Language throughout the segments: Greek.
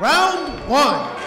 Round one.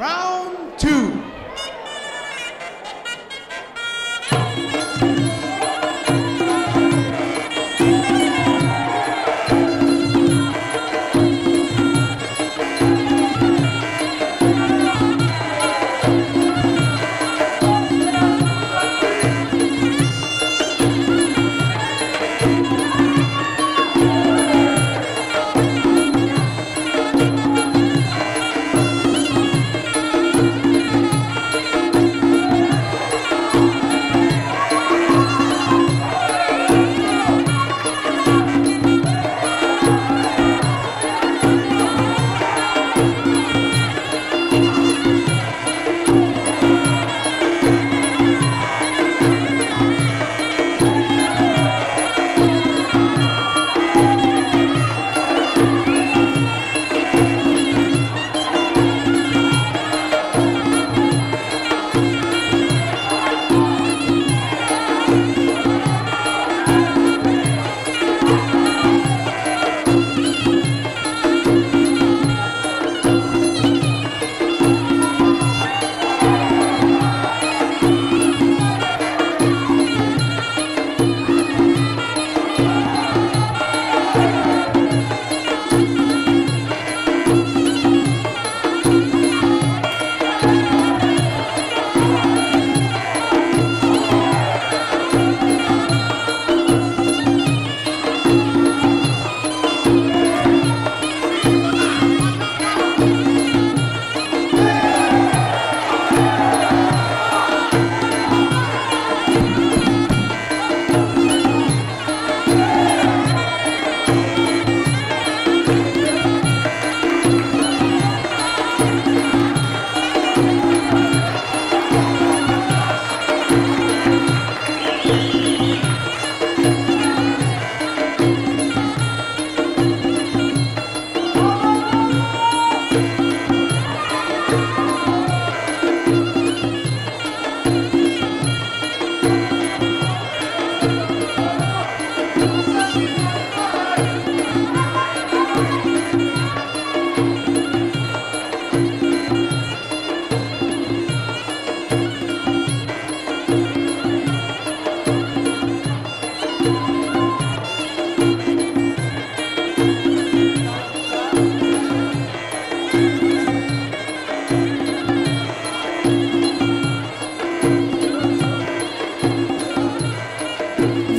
Round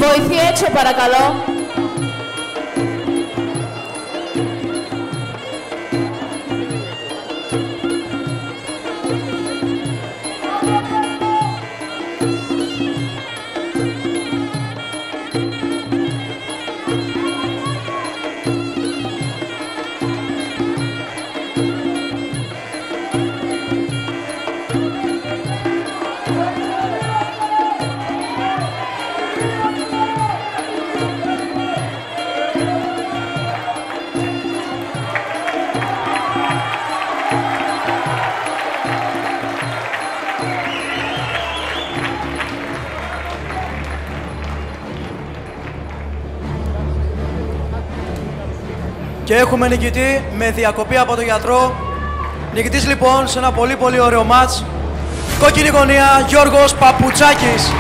Βοηθή έξω παρακαλώ. Και έχουμε νικητή με διακοπή από τον γιατρό. Νικητής λοιπόν σε ένα πολύ πολύ ωραίο μάτς. Κόκκινη γωνία Γιώργος Παπουτσάκης.